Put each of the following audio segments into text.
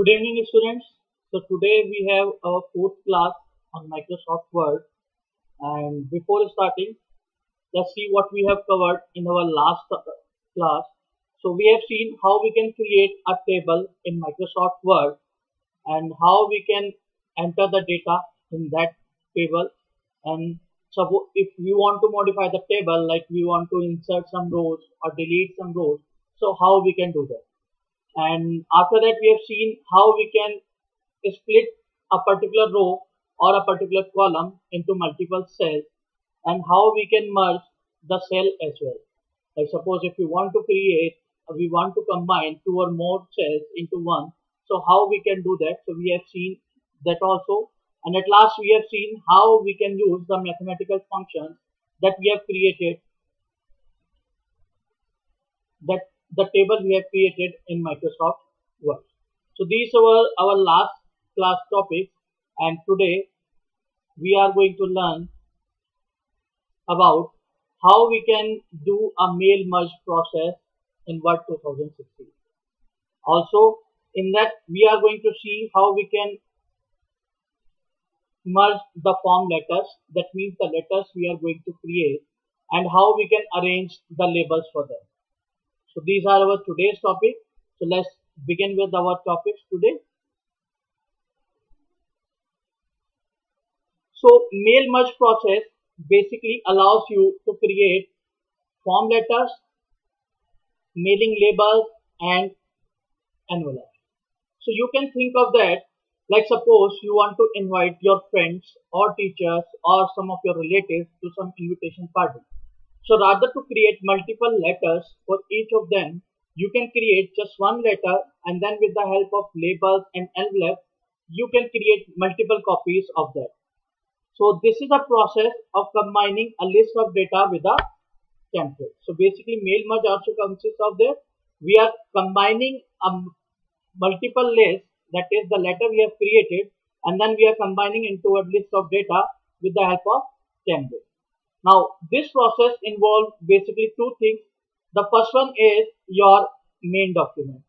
Good evening students. So today we have our fourth class on Microsoft Word and before starting let's see what we have covered in our last class. So we have seen how we can create a table in Microsoft Word and how we can enter the data in that table and so if we want to modify the table like we want to insert some rows or delete some rows so how we can do that and after that we have seen how we can split a particular row or a particular column into multiple cells and how we can merge the cell as well. Like suppose if we want to create we want to combine two or more cells into one. So how we can do that? So we have seen that also. And at last we have seen how we can use the mathematical functions that we have created that the table we have created in Microsoft Word. So these were our last class topics and today we are going to learn about how we can do a mail merge process in Word 2016. Also in that we are going to see how we can merge the form letters that means the letters we are going to create and how we can arrange the labels for them. So these are our today's topic. So let's begin with our topics today. So mail merge process basically allows you to create form letters, mailing labels and envelopes. So you can think of that like suppose you want to invite your friends or teachers or some of your relatives to some invitation party. So rather to create multiple letters for each of them, you can create just one letter and then with the help of labels and envelopes, you can create multiple copies of that. So this is a process of combining a list of data with a template. So basically mail merge also consists of this. We are combining a multiple list that is the letter we have created and then we are combining into a list of data with the help of template. Now, this process involves basically two things. The first one is your main document.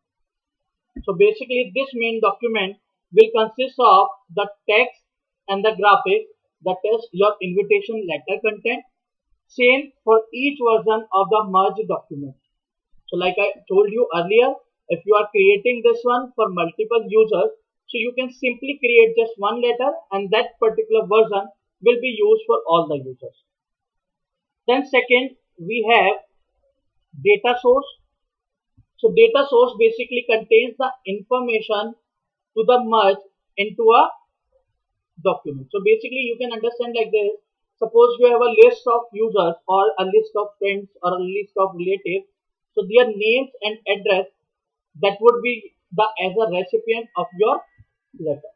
So basically this main document will consist of the text and the graphic that is your invitation letter content. Same for each version of the merge document. So like I told you earlier, if you are creating this one for multiple users, so you can simply create just one letter and that particular version will be used for all the users. Then second, we have data source. So data source basically contains the information to the merge into a document. So basically you can understand like this. Suppose you have a list of users or a list of friends or a list of relatives. So their names and address that would be the as a recipient of your letter.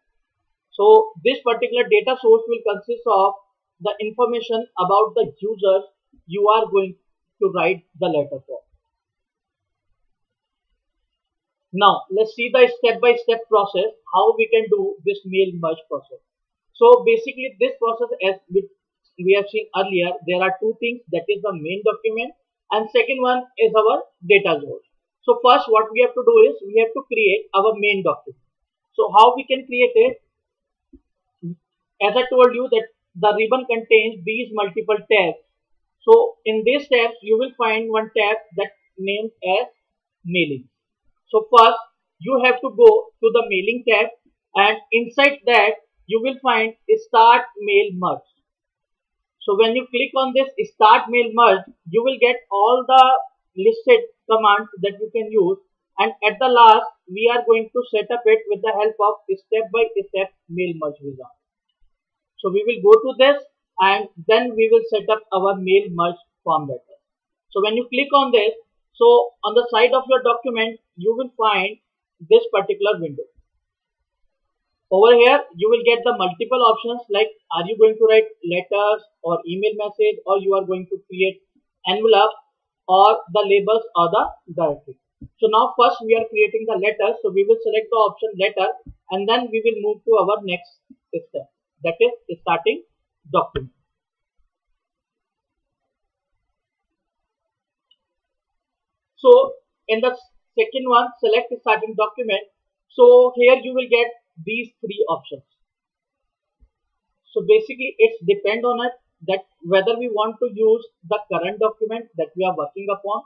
So this particular data source will consist of the information about the users you are going to write the letter for. Now let's see the step-by-step -step process how we can do this mail merge process. So basically this process as we have seen earlier there are two things that is the main document and second one is our data source. So first what we have to do is we have to create our main document. So how we can create it? As I told you that the ribbon contains these multiple tabs so in this tab, you will find one tab that named as mailing. So first, you have to go to the mailing tab and inside that, you will find start mail merge. So when you click on this start mail merge, you will get all the listed commands that you can use and at the last we are going to set up it with the help of step by step mail merge wizard. So we will go to this and then we will set up our mail merge form letter. So when you click on this, so on the side of your document, you will find this particular window. Over here, you will get the multiple options like are you going to write letters or email message or you are going to create envelope or the labels or the directory. So now first we are creating the letter. So we will select the option letter and then we will move to our next step that is starting document. So in the second one, select starting document. So here you will get these three options. So basically it's depend on it that whether we want to use the current document that we are working upon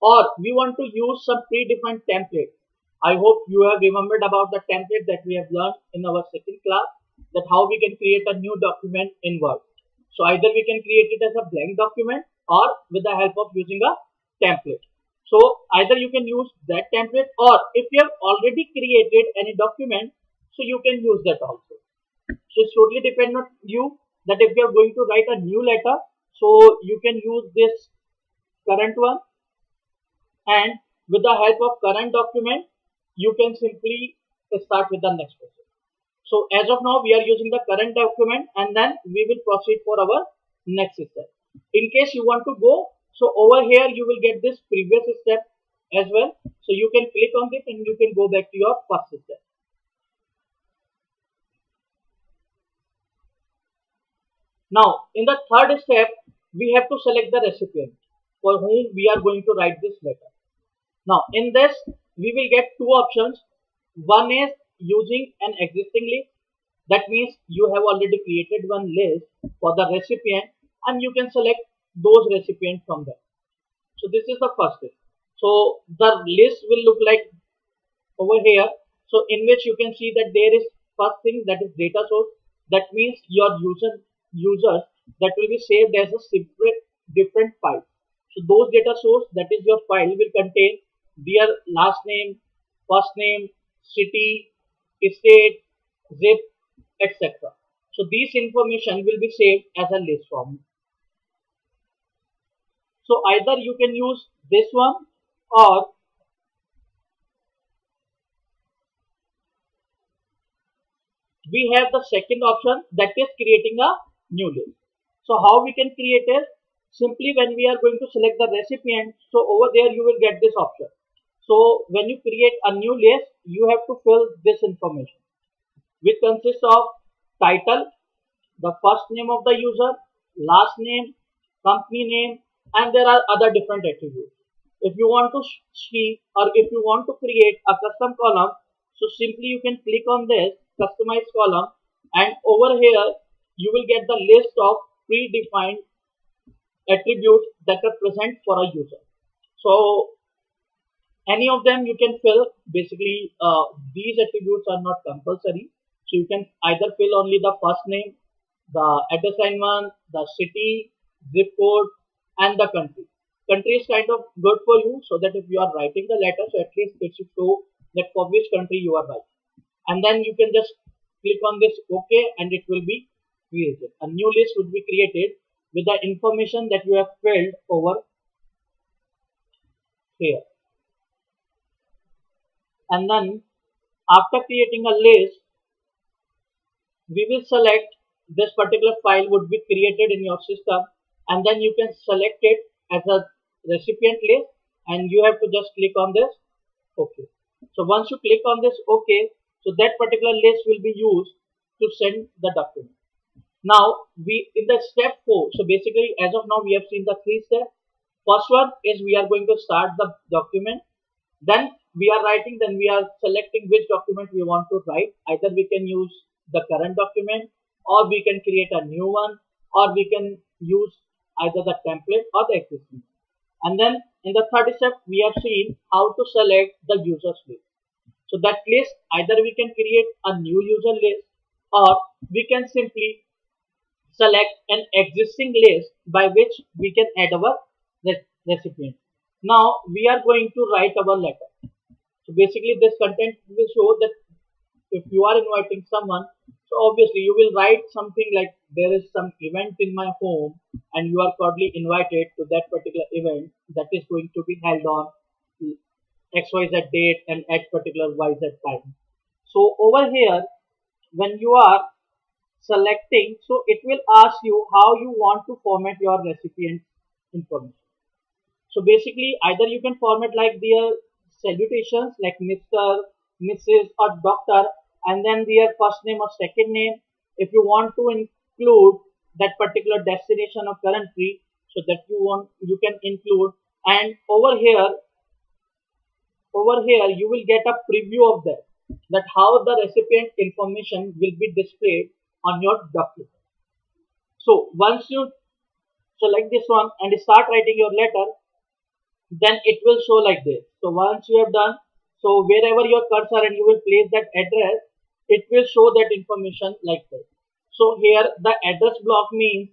or we want to use some predefined template. I hope you have remembered about the template that we have learned in our second class that how we can create a new document in Word. So either we can create it as a blank document or with the help of using a template. So either you can use that template or if you have already created any document, so you can use that also. So it's totally depend on you that if you are going to write a new letter, so you can use this current one and with the help of current document, you can simply start with the next process. So as of now, we are using the current document and then we will proceed for our next step. In case you want to go, so over here you will get this previous step as well. So you can click on this and you can go back to your first step. Now in the third step, we have to select the recipient for whom we are going to write this letter. Now in this, we will get two options. One is using an existing list. That means you have already created one list for the recipient and you can select those recipients from there. So this is the first list. So the list will look like over here. So in which you can see that there is first thing that is data source. That means your user users that will be saved as a separate different file. So those data source that is your file will contain their last name, first name, city, state, zip, etc. So this information will be saved as a list form. So either you can use this one or we have the second option that is creating a new list. So how we can create it? Simply when we are going to select the recipient, so over there you will get this option. So when you create a new list, you have to fill this information which consists of title, the first name of the user, last name, company name, and there are other different attributes. If you want to see or if you want to create a custom column, so simply you can click on this customize column and over here you will get the list of predefined attributes that are present for a user. So any of them you can fill basically uh, these attributes are not compulsory so you can either fill only the first name, the address one, the city, zip code, and the country. Country is kind of good for you so that if you are writing the letter, so at least it should show that for which country you are writing. And then you can just click on this OK and it will be created. A new list would be created with the information that you have filled over here. And then after creating a list, we will select this particular file would be created in your system. And then you can select it as a recipient list and you have to just click on this. Okay. So once you click on this okay so that particular list will be used to send the document. Now we in the step 4 so basically as of now we have seen the three steps. First one is we are going to start the document then we are writing then we are selecting which document we want to write either we can use the current document or we can create a new one or we can use either the template or the existing. And then in the third step, we have seen how to select the users list. So that list, either we can create a new user list or we can simply select an existing list by which we can add our recipient. Now we are going to write our letter. So basically this content will show that if you are inviting someone so obviously you will write something like there is some event in my home and you are cordially invited to that particular event that is going to be held on xyz date and at particular yz time so over here when you are selecting so it will ask you how you want to format your recipient information so basically either you can format like their salutations like mr Mrs. or Doctor and then their first name or second name. If you want to include that particular destination or country, so that you want you can include and over here over here you will get a preview of that that how the recipient information will be displayed on your document. So once you select this one and start writing your letter, then it will show like this. So once you have done, so wherever your cursor and you will place that address, it will show that information like this. So here the address block means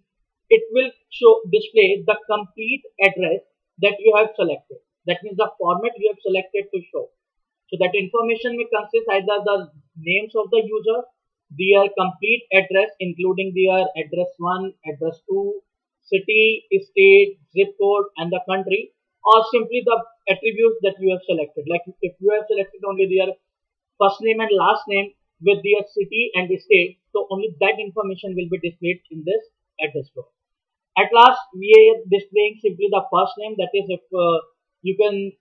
it will show display the complete address that you have selected. That means the format you have selected to show. So that information may consist either the names of the user, their complete address including their address 1, address 2, city, state, zip code and the country or simply the attributes that you have selected. Like if you have selected only their first name and last name with their city and state, so only that information will be displayed in this address book. At last, we are displaying simply the first name. That is, if uh, you can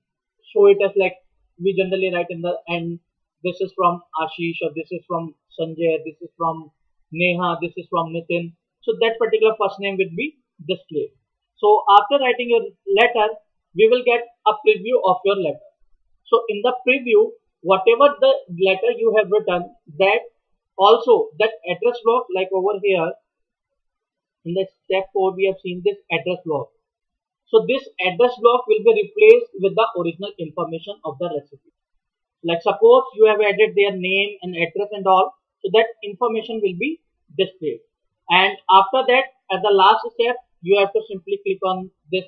show it as like we generally write in the end. This is from Ashish, or this is from Sanjay, this is from Neha, this is from Nitin. So that particular first name will be displayed. So after writing your letter, we will get a preview of your letter. So in the preview, whatever the letter you have written, that also that address block like over here in the step 4 we have seen this address block. So this address block will be replaced with the original information of the recipe. Like suppose you have added their name and address and all, so that information will be displayed. And after that, at the last step, you have to simply click on this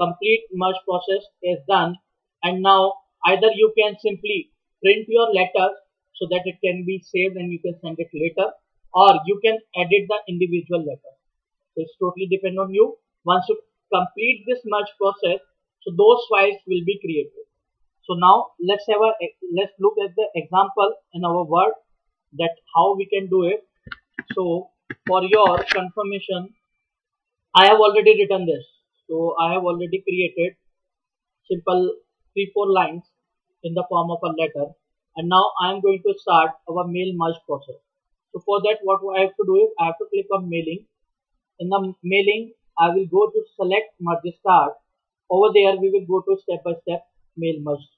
complete merge process is done and now either you can simply print your letter so that it can be saved and you can send it later or you can edit the individual letter. So it's totally depend on you. Once you complete this merge process, so those files will be created. So now let's have a let's look at the example in our word that how we can do it. So for your confirmation, I have already written this. So I have already created simple three four lines in the form of a letter and now I am going to start our mail merge process. So for that what I have to do is I have to click on mailing. In the mailing I will go to select merge start. Over there we will go to step by step mail merge.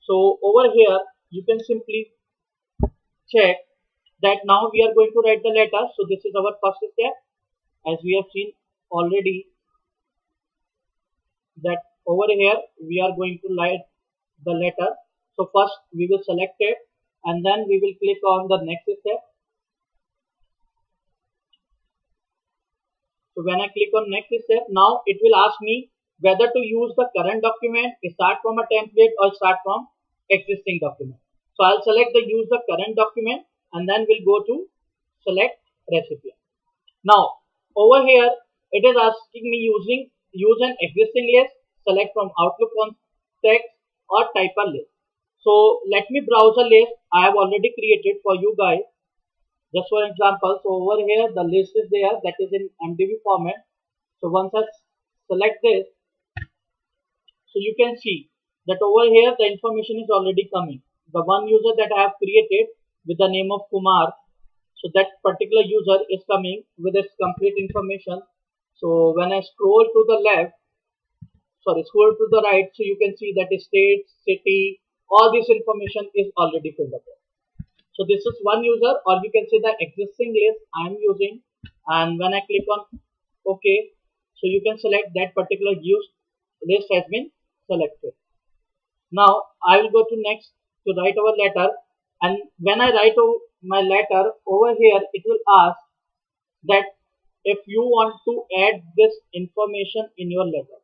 So over here you can simply check that now we are going to write the letter. So this is our first step as we have seen already that over here we are going to write the letter. So first we will select it and then we will click on the next step. So when I click on next step now it will ask me whether to use the current document start from a template or start from existing document. So I'll select the use the current document and then we'll go to select recipient. Now over here it is asking me using use an existing list, select from Outlook contacts or type a list. So let me browse a list I have already created for you guys. Just for example, so over here the list is there that is in MDB format. So once I select this, so you can see that over here the information is already coming. The one user that I have created with the name of Kumar, so that particular user is coming with its complete information so when I scroll to the left, sorry, scroll to the right, so you can see that state, city, all this information is already filled up. So this is one user or you can see the existing list I am using and when I click on OK, so you can select that particular use list has been selected. Now I will go to next to write our letter and when I write my letter over here it will ask that if you want to add this information in your letter.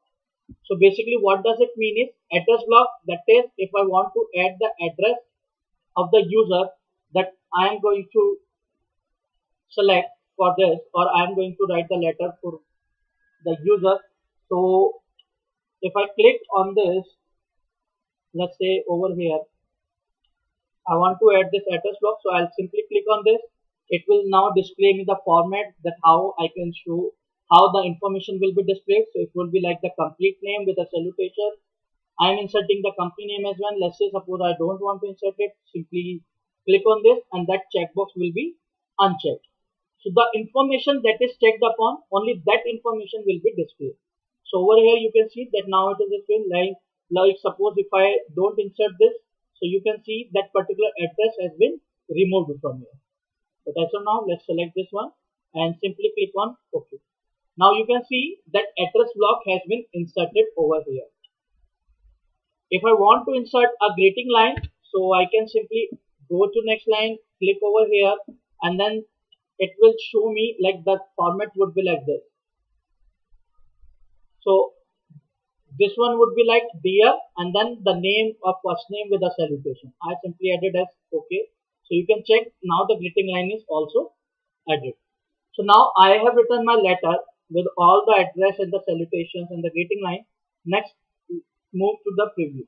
So basically what does it mean is address block that is if I want to add the address of the user that I am going to select for this or I am going to write the letter for the user. So if I click on this, let's say over here, I want to add this address block. So I'll simply click on this it will now display me the format that how I can show how the information will be displayed. So it will be like the complete name with a salutation. I'm inserting the company name as well. Let's say suppose I don't want to insert it, simply click on this and that checkbox will be unchecked. So the information that is checked upon, only that information will be displayed. So over here you can see that now it is displayed like, like suppose if I don't insert this, So you can see that particular address has been removed from here. But as of now, let's select this one and simply click on OK. Now you can see that address block has been inserted over here. If I want to insert a greeting line, so I can simply go to next line, click over here and then it will show me like the format would be like this. So this one would be like dear and then the name of first name with a salutation. I simply added as okay. So you can check now the greeting line is also added. So now I have written my letter with all the address and the salutations and the greeting line. Next move to the preview.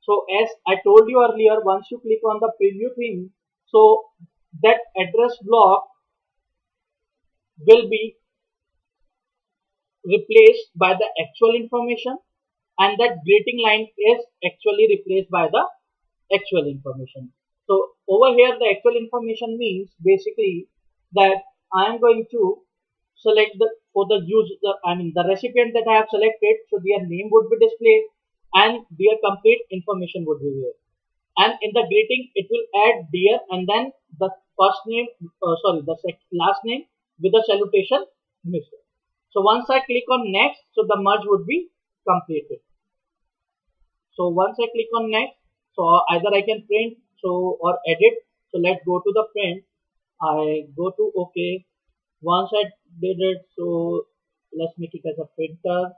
So as I told you earlier, once you click on the preview thing, so that address block will be replaced by the actual information and that greeting line is actually replaced by the actual information. So over here the actual information means basically that I am going to select the for the user I mean the recipient that I have selected so their name would be displayed and their complete information would be here and in the greeting it will add dear and then the first name uh, sorry the last name with the salutation Mr. So once I click on next, so the merge would be completed. So once I click on next, so either I can print so or edit. So let's go to the print. I go to OK. Once I did it, so let's make it as a printer.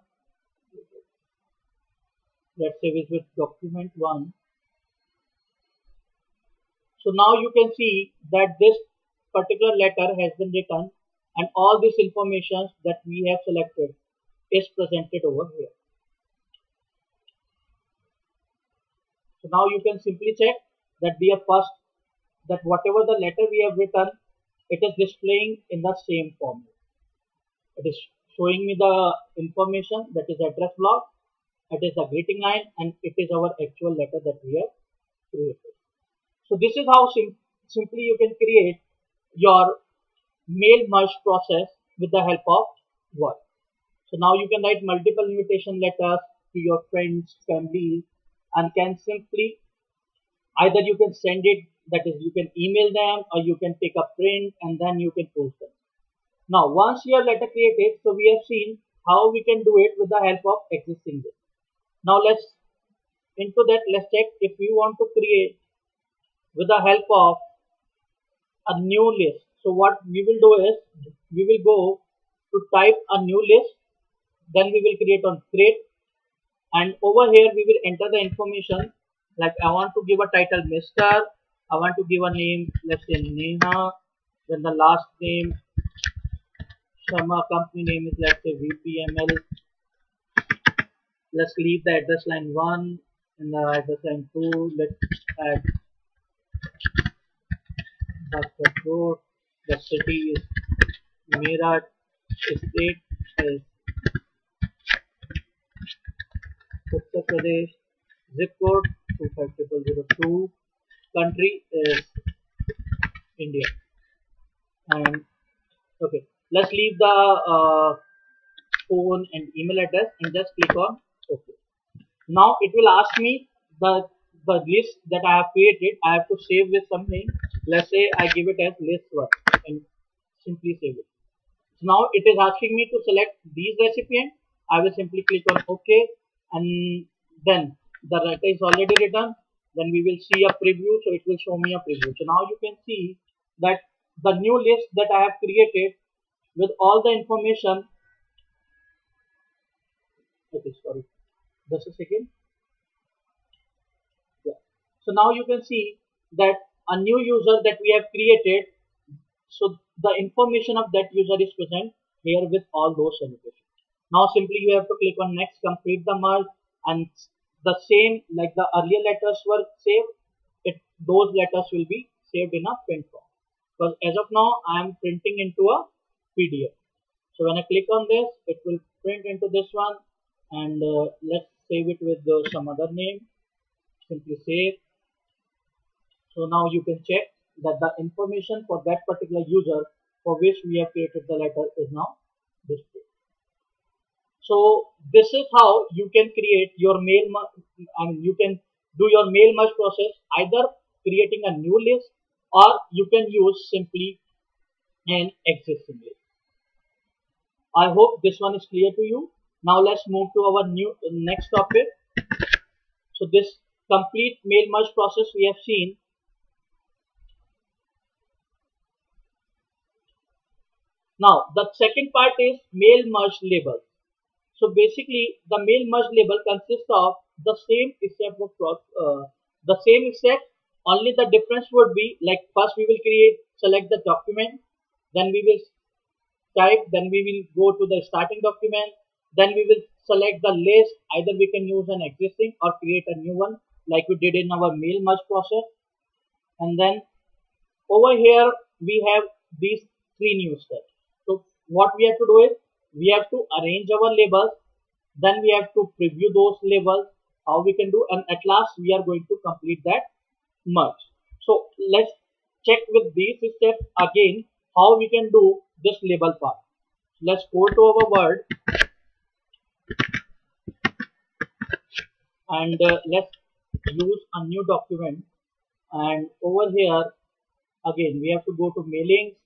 Let's save it with document one. So now you can see that this particular letter has been written and all this information that we have selected is presented over here. So now you can simply check that we have first that whatever the letter we have written it is displaying in the same format. It is showing me the information that is address block, it is a greeting line and it is our actual letter that we have created. So this is how sim simply you can create your mail merge process with the help of Word. So now you can write multiple invitation letters to your friends, families, and can simply either you can send it, that is, you can email them, or you can take a print and then you can post them. Now, once your letter created, so we have seen how we can do it with the help of existing list. Now let's into that let's check if we want to create with the help of a new list so what we will do is we will go to type a new list. Then we will create on create. And over here we will enter the information like I want to give a title Mr. I want to give a name let's say Neha. Then the last name Sharma company name is let's say VPML. Let's leave the address line 1 and the address line 2. Let's add Dr. Road the city is Meerut, state is Uttar Pradesh, zip code 25002, country is India. And okay, let's leave the uh, phone and email address and just click on OK. Now it will ask me the the list that I have created. I have to save with something. Let's say I give it as list one and simply save it. So now it is asking me to select these recipient. I will simply click on OK and then the data is already written. Then we will see a preview. So it will show me a preview. So now you can see that the new list that I have created with all the information. Okay, sorry. Just a second. Yeah. So now you can see that a new user that we have created so the information of that user is present here with all those celebrations. Now simply you have to click on next, complete the merge and the same like the earlier letters were saved, it those letters will be saved in a print form. Because as of now I am printing into a PDF. So when I click on this, it will print into this one and uh, let's save it with uh, some other name. Simply save. So now you can check that the information for that particular user for which we have created the letter is now displayed. So this is how you can create your mail, mean you can do your mail merge process either creating a new list or you can use simply an existing list. I hope this one is clear to you. Now let's move to our new next topic. So this complete mail merge process we have seen Now the second part is mail merge label. So basically the mail merge label consists of the same step of uh, the same step only the difference would be like first we will create select the document then we will type then we will go to the starting document then we will select the list either we can use an existing or create a new one like we did in our mail merge process. And then over here we have these three new steps. So what we have to do is we have to arrange our labels then we have to preview those labels how we can do and at last we are going to complete that merge. So let's check with these steps again how we can do this label part. Let's go to our word. And uh, let's use a new document. And over here again we have to go to mailings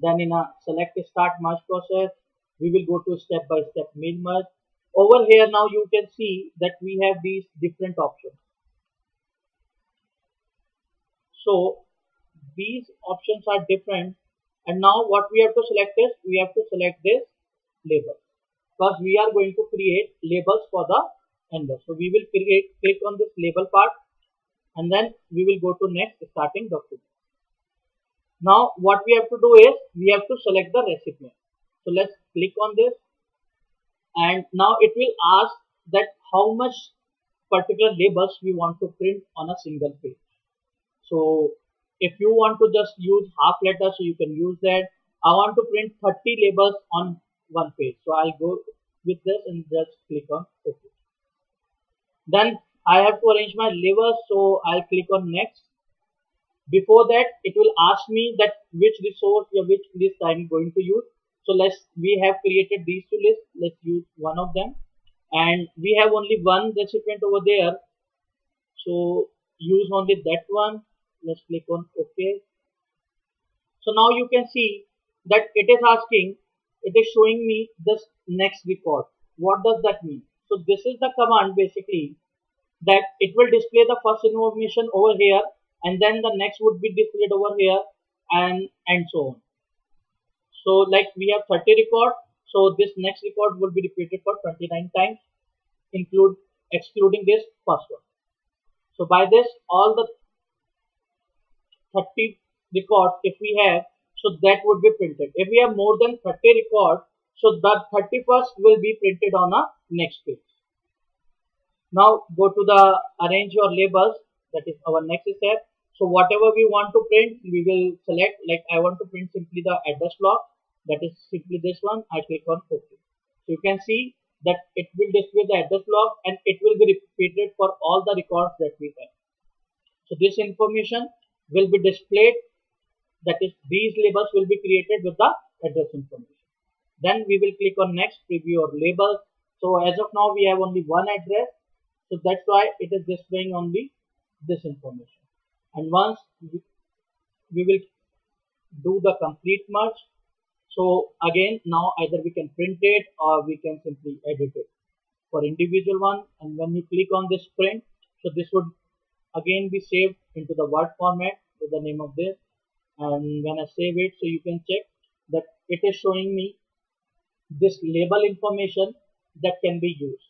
then in a select start merge process, we will go to step by step mail merge. Over here now you can see that we have these different options. So these options are different and now what we have to select is we have to select this label because we are going to create labels for the ender. So we will create click on this label part and then we will go to next starting document. Now what we have to do is we have to select the recipient. So let's click on this and now it will ask that how much particular labels we want to print on a single page. So if you want to just use half letter so you can use that. I want to print 30 labels on one page. So I'll go with this and just click on OK. Then I have to arrange my labels so I'll click on next before that, it will ask me that which resource or which list I'm going to use. So let's, we have created these two lists. Let's use one of them. And we have only one recipient over there. So use only that one. Let's click on OK. So now you can see that it is asking, it is showing me this next record. What does that mean? So this is the command basically that it will display the first information over here and then the next would be displayed over here and and so on so like we have 30 record so this next record will be repeated for 29 times include excluding this first one. So by this all the 30 records if we have so that would be printed. If we have more than 30 records so the 31st will be printed on a next page. Now go to the arrange your labels. That is our next step so whatever we want to print we will select like I want to print simply the address block that is simply this one I click on OK. So you can see that it will display the address block and it will be repeated for all the records that we have. So this information will be displayed that is these labels will be created with the address information. Then we will click on next preview or labels so as of now we have only one address. So that's why it is displaying only this information and once we will do the complete merge. So again now either we can print it or we can simply edit it. For individual one and when you click on this print so this would again be saved into the word format with the name of this. And when I save it so you can check that it is showing me this label information that can be used.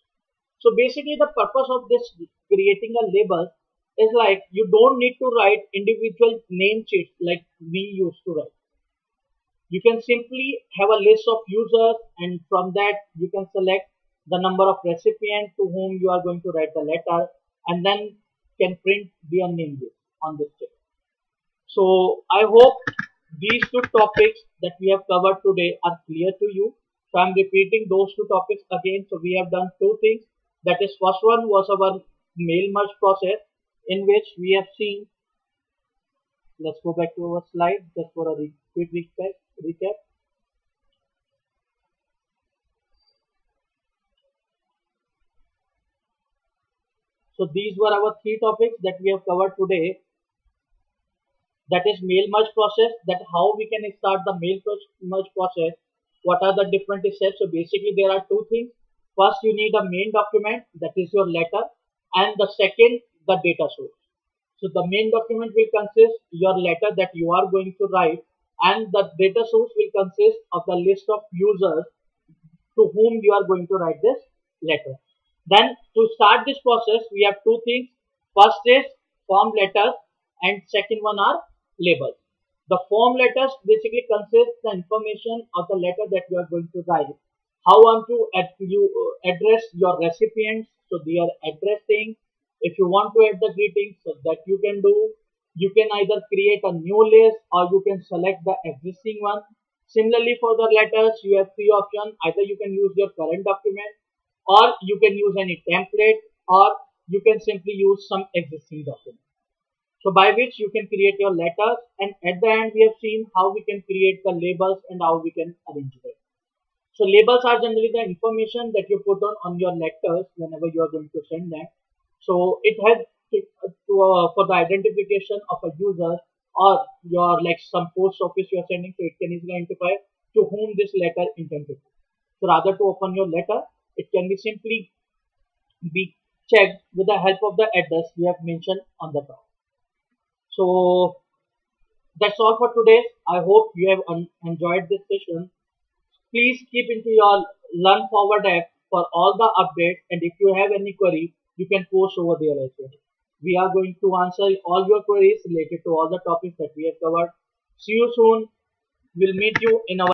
So basically the purpose of this creating a label is like you don't need to write individual name sheets like we used to write. You can simply have a list of users and from that you can select the number of recipients to whom you are going to write the letter and then can print their name on this chip. So I hope these two topics that we have covered today are clear to you. So I'm repeating those two topics again. So we have done two things. That is first one was our mail merge process in which we have seen let's go back to our slide just for a quick recap, recap. So these were our three topics that we have covered today. That is mail merge process, that how we can start the mail merge process, what are the different steps. So basically there are two things. First you need a main document that is your letter and the second the data source. So the main document will consist your letter that you are going to write and the data source will consist of the list of users to whom you are going to write this letter. Then to start this process, we have two things. First is form letters and second one are labels. The form letters basically consist the information of the letter that you are going to write. How want to ad you uh, address your recipients, so they are addressing. If you want to add the greetings, so that you can do you can either create a new list or you can select the existing one. Similarly for the letters, you have three options. Either you can use your current document or you can use any template or you can simply use some existing document. So by which you can create your letters and at the end we have seen how we can create the labels and how we can arrange them. So labels are generally the information that you put on, on your letters whenever you are going to send them. So it has to, uh, for the identification of a user or your like some post office you are sending so it can easily identify to whom this letter intended. So rather to open your letter it can be simply be checked with the help of the address we have mentioned on the top. So that's all for today. I hope you have enjoyed this session. Please keep into your learn forward app for all the updates. And if you have any query you can post over there as well we are going to answer all your queries related to all the topics that we have covered. See you soon. We'll meet you in our